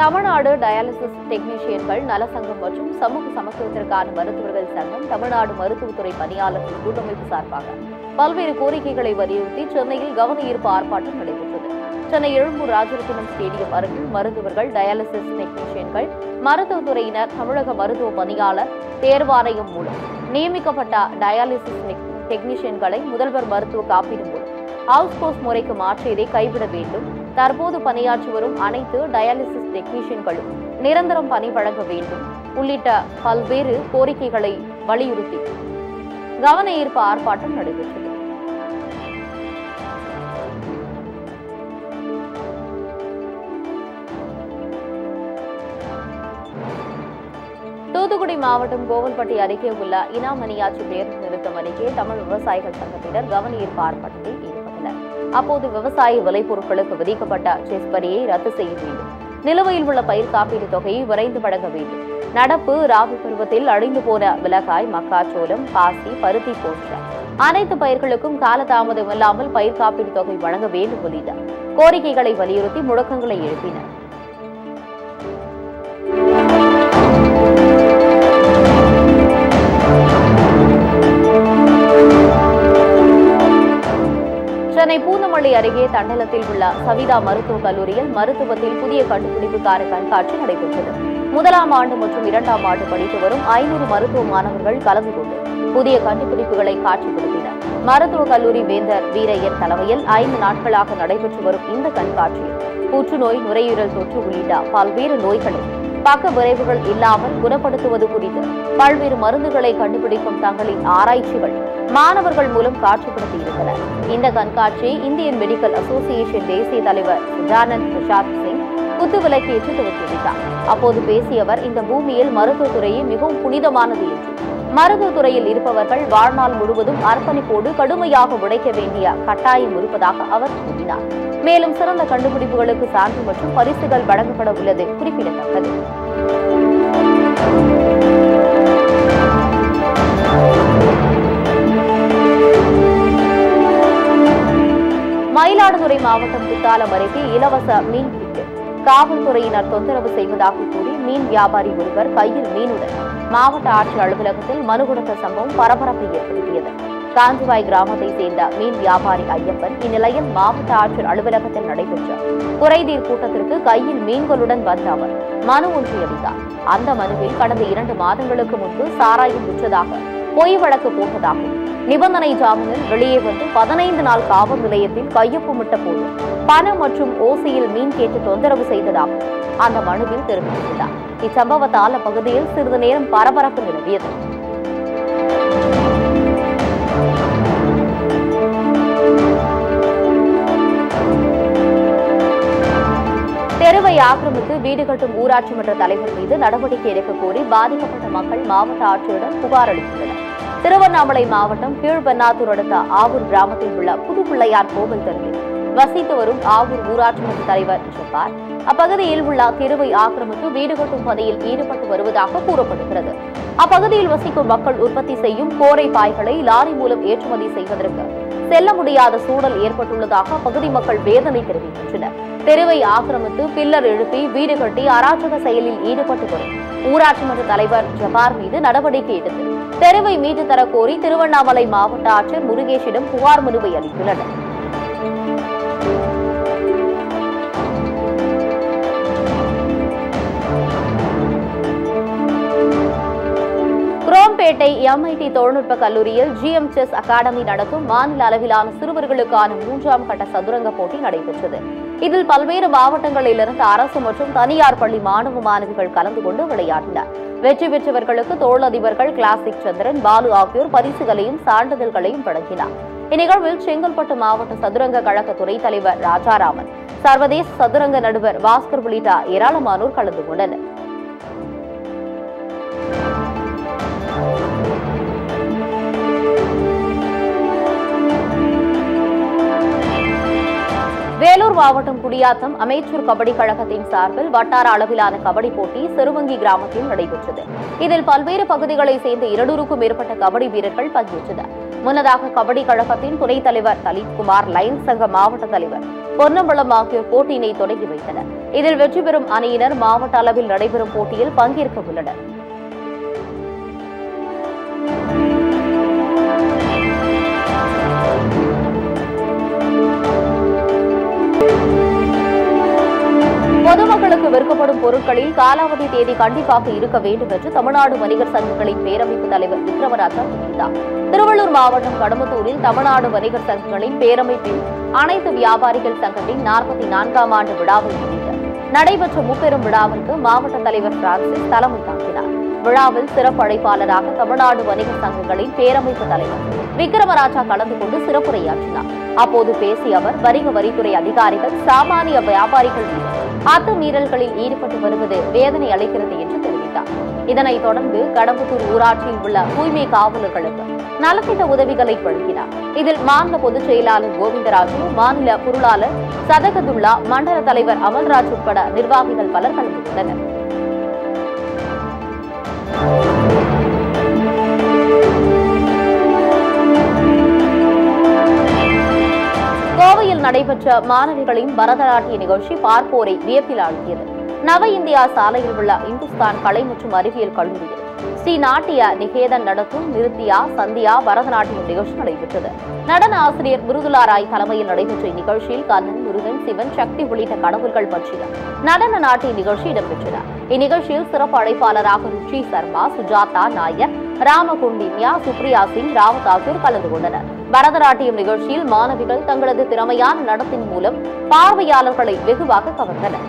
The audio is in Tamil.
தமிழ்நாடு டயாலிசிஸ் டெக்னீஷியன்கள் நலசங்கம் மற்றும் சமூக சமத்துவத்திற்கான மருத்துவர்கள் சங்கம் தமிழ்நாடு மருத்துவத்துறை பணியாளர்கள் கூட்டமைப்பு சார்பாக பல்வேறு கோரிக்கைகளை வலியுறுத்தி சென்னையில் கவன ஈர்ப்பு ஆர்ப்பாட்டம் நடைபெற்றது. சென்னை எழும்பூர் ராஜரத்தினம் ஸ்டேடியம் அருகில் மருத்துவர்கள் டயாலிசிஸ் டெக்னீஷியன்கள் மருத்துவத்துறையினர் தமிழக மருத்துவ பணியாளர் தேர்வாணையம் மூலம் நியமிக்கப்பட்ட டயாலிசிஸ் டெக்னீஷியன்களை முதல்வர் மருத்துவ காப்பீடு மூலம் ஹவுஸ் முறைக்கு மாற்றியதை கைவிட வேண்டும். தற்போது பணியாற்றி வரும் அனைத்து டயாலிசிஸ் டெக்னீஷியன்களும் நிரந்தரம் பணி வழங்க வேண்டும். உள்ளிட்ட பல்வேறு கோரிக்கைகளை வலியுறுத்தி கவன ஈர்ப்பு ஆர்ப்பாட்டம் நடைபெற்றது. தூத்துக்குடி மாவட்டம் கோவல்பட்டி அருகே உள்ள இனாமணியாச்சி பேருந்து நிறுத்தம் அருகே தமிழ் விவசாயிகள் சங்கத்தினர் கவன ஈர்ப்பு ஆர்ப்பாட்டத்தில் அப்போது விவசாய விளைபொருட்களுக்கு விதிக்கப்பட்ட செஸ் வரியை ரத்து செய்ய வேண்டும். நிலுவையில் உள்ள பயிர் காப்பீடு தொகையை விரைந்து வழங்க வேண்டும். நடப்பு ராபி பருவத்தில் அழிந்து போன மிளகாய் மக்காச்சோளம் பாசி பருத்தி போன்ற அனைத்து பயிர்களுக்கும் காலதாமதம் இல்லாமல் பயிர் காப்பீடு தொகை வழங்க வேண்டும் உள்ளிட்ட கோரிக்கைகளை வலியுறுத்தி முழக்கங்களை எழுப்பினர். சென்னை அருகே தண்டலத்தில் உள்ள சவிதா மருத்துவக் கல்லூரியில் மருத்துவத்தில் புதிய கண்டுபிடிப்புக்கார கண்காட்சி நடைபெற்றது. முதலாம் ஆண்டு மற்றும் இரண்டாம் ஆண்டு படித்து வரும் ஐநூறு மருத்துவ மாணவர்கள் கலந்து கொண்டு புதிய கண்டுபிடிப்புகளை காட்சிப்படுத்தினர். மருத்துவக் கல்லூரி வேந்தர் வீரையர் தலைமையில் ஐந்து நாட்களாக நடைபெற்று வரும் இந்த கண்காட்சியில் புற்றுநோய் நுரையீரல் தொற்று உள்ளிட்ட பல்வேறு நோய்களை பக்க விரைவுகள் இல்லாமல் குணப்படுத்துவது குறித்து பல்வேறு மருந்துகளை கண்டுபிடிக்கும் தங்களின் ஆராய்ச்சிகள் மாணவர்கள் மூலம் காட்சிப்படுத்தியிருந்தனர். இந்த கண்காட்சியை இந்தியன் மெடிக்கல் அசோசியேஷன் தேசிய தலைவர் சுஜானந்த் பிரசாத் சிங் குத்துவிளக்கேற்று துவக்கி வைத்தார் அப்போது பேசிய அவர் இந்த பூமியில் மருத்துவத்துறையே மிகவும் புனிதமானது என்று மருத்துவத்துறையில் இருப்பவர்கள் வாழ்நாள் முழுவதும் அர்ப்பணிப்போடு கடுமையாக உழைக்க வேண்டிய கட்டாயம் இருப்பதாக அவர் கூறினார். மேலும் சிறந்த கண்டுபிடிப்புகளுக்கு சான்று மற்றும் பரிசுகள் வழங்கப்பட உள்ளது குறிப்பிடத்தக்கது. மயிலாடுதுறை மாவட்டம் குத்தாலம் அருகே இலவச மீன் காவல்துறையினர் தொந்தரவு செய்வதாக கூறி மீன் வியாபாரி ஒருவர் கையில் மீனுடன் மாவட்ட ஆட்சியர் அலுவலகத்தில் மனு கொடுத்த சம்பவம் பரபரப்பை ஏற்படுத்தியது. காஞ்சிவாய் கிராமத்தை சேர்ந்த மீன் வியாபாரி ஐயப்பன் இந்நிலையில் மாவட்ட ஆட்சியர் அலுவலகத்தில் நடைபெற்ற குறைதீர் கூட்டத்திற்கு கையில் மீன்களுடன் வந்த அவர் மனு ஒன்றை அளித்தார். அந்த மனுவில் கடந்த இரண்டு மாதங்களுக்கு முன்பு சாராயம் விற்றதாக பொய் வழக்கு போட்டதாகவும் நிபந்தனை ஜாமீனில் வெளியே வந்து பதினைந்து நாள் காவல் நிலையத்தில் கையொப்பமிட்ட போது பண மற்றும் ஓசியில் மீன் கேட்டு தொந்தரவு செய்ததாகவும் அந்த மனுவில் தெரிவித்துள்ளார் இச்சம்பவத்தால் அப்பகுதியில் சிறிது நேரம் பரபரப்பு நிலவியது. தெருவை ஆக்கிரமித்து வீடு கட்டும் ஊராட்சி மன்ற தலைவர் மீது நடவடிக்கை எடுக்க கோரி பாதிக்கப்பட்ட மக்கள் மாவட்ட ஆட்சியரிடம் புகார் அளித்துள்ளனர். திருவண்ணாமலை மாவட்டம் கீழ்பெண்ணாத்தூர் அடுத்த ஆவூர் கிராமத்தில் உள்ள புதுப்பிள்ளையார் கோவில் தெருவில் வசித்து வரும் ஆவூர் ஊராட்சி மன்ற தலைவர் ஜப்பார் அப்பகுதியில் உள்ள தெருவை ஆக்கிரமித்து வீடு கட்டும் பணியில் ஈடுபட்டு வருவதாக கூறப்படுகிறது. அப்பகுதியில் வசிக்கும் மக்கள் உற்பத்தி செய்யும் கோரை பாய்களை லாரி மூலம் ஏற்றுமதி செய்வதற்கு செல்ல முடியாத சூழல் ஏற்பட்டுள்ளதாக அப்பகுதி மக்கள் வேதனை தெரிவிக்கின்றனர். தெருவை ஆக்கிரமித்து பில்லர் எழுப்பி வீடு கட்டி அராஜக செயலில் ஈடுபட்டு வரும். ஊராட்சி மன்ற தலைவர் ஜபார் மீது நடவடிக்கை எடுத்து தெருவை மீட்டு தர கோரி திருவண்ணாமலை மாவட்ட ஆட்சியர் முருகேஷிடம் புகார் மனுவை அளித்துள்ளனர். குரோம்பேட்டை எம்ஐடி தொழில்நுட்ப கல்லூரியில் ஜிஎம் செஸ் அகாடமி நடத்தும் மாநில அளவிலான சிறுவர்களுக்கான மூன்றாம் கட்ட சதுரங்க போட்டி நடைபெற்றது. இதில் பல்வேறு மாவட்டங்களிலிருந்து அரசு மற்றும் தனியார் பள்ளி மாணவ மாணவிகள் கலந்து கொண்டு விளையாடினர். வெற்றி பெற்றவர்களுக்கு தொழிலதிபர்கள் கிளாசிக் சந்திரன் பாலு ஆகியோர் பரிசுகளையும் சான்றிதழ்களையும் வழங்கினார். இந்நிகழ்வில் செங்கல்பட்டு மாவட்ட சதுரங்க கழக துறை தலைவர் ராஜாராமன் சர்வதேச சதுரங்க நடுவர் பாஸ்கர் உள்ளிட்ட ஏராளமானோர் கலந்து கொண்டனர். மாவட்டம் குடியாத்தம் அமைச்சூர் கபடி கழகத்தின் சார்பில் வட்டார அளவிலான கபடி போட்டி சிறுவங்கி கிராமத்தில் நடைபெற்றது. இதில் பல்வேறு பகுதிகளைச் சேர்ந்த இருநூறுக்கும் மேற்பட்ட கபடி வீரர்கள் பங்கேற்றனர். முன்னதாக கபடி கழகத்தின் துணைத் தலைவர் தலித்குமார் லயன் சங்க மாவட்ட தலைவர் பொன்னம்பலம் ஆகியோர் போட்டியினை தொடங்கி வைத்தனர். இதில் வெற்றி பெறும் அணியினர் மாவட்ட அளவில் நடைபெறும் போட்டியில் பங்கேற்க உள்ளனர் விற்கப்படும் பொருட்களில் காலாவதி தேதி கண்டிப்பாக இருக்க வேண்டும் என்று தமிழ்நாடு வணிகர் சங்கங்களின் பேரமைப்பு தலைவர் விக்ரமராஜா தெரிவித்தார் திருவள்ளூர் மாவட்டம் கடம்பத்தூரில் தமிழ்நாடு வணிகர் சங்கங்களின் பேரமைப்பின் அனைத்து வியாபாரிகள் சங்கத்தின் நாற்பத்தி நான்காம் ஆண்டு விழாவை முன்னிட்டு நடைபெற்ற முப்பெரும் விழாவிற்கு மாவட்ட தலைவர் பிரான்சிஸ் தலைமை தாங்கினார். விழாவில் சிறப்பு அழைப்பாளராக தமிழ்நாடு வணிக சங்கங்களின் பேரமைப்பு தலைவர் விக்ரமராஜா கலந்து கொண்டு சிறப்புரையாற்றினார். அப்போது பேசிய அவர் வணிக வரித்துறை அதிகாரிகள் சாமானிய வியாபாரிகள் மீது அத்துமீறல்களில் ஈடுபட்டு வருவது வேதனை அளிக்கிறது என்று தெரிவித்தார். இதனைத் தொடர்ந்து கடம்புத்தூர் ஊராட்சியில் உள்ள தூய்மை காவலர்களுக்கு நலத்திட்ட உதவிகளை வழங்கினார். இதில் மாநில பொதுச் செயலாளர் கோவிந்தராஜு மாநில பொருளாளர் சதகதுல்லா மண்டல தலைவர் அமல்ராஜ் உட்பட நிர்வாகிகள் பலர் கலந்து கொண்டனர். நடைபெற்ற மாணவிகளின் பரதநாட்டிய நிகழ்ச்சி பார்ப்போரை வியப்பில் ஆழ்த்தியது. நவ இந்தியா சாலையில் உள்ள இந்துஸ்தான் கலை மற்றும் அறிவியல் கல்லூரியில் ஸ்ரீ நாட்டிய நிகேதன் நடத்தும் நிருத்தியா சந்தியா பரதநாட்டியம் நிகழ்ச்சி நடைபெற்றது. நடன ஆசிரியர் முருதுலா ராய் தலைமையில் நடைபெற்ற இந்நிகழ்ச்சியில் கண்ணன் முருகன் சிவன் சக்தி உள்ளிட்ட கடவுள்கள் பற்றிய நடன நாட்டிய நிகழ்ச்சி இடம்பெற்றது இந்நிகழ்ச்சியில் சிறப்பு அழைப்பாளராக ருச்சி சர்மா சுஜாதா நாயர் ராமகுண்டின்யா சுப்ரியா சிங் ராவ் ஆகியோர் கலந்து கொண்டனர். பரதநாட்டியம் நிகழ்ச்சியில் மாணவிகள் தங்களது திறமையான நடத்தின் மூலம் பார்வையாளர்களை வெகுவாக கவர்ந்தனர்.